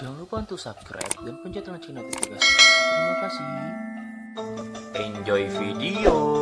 Jangan lupa untuk subscribe dan pencet lonceng notifikasi. Terima kasih. Enjoy video.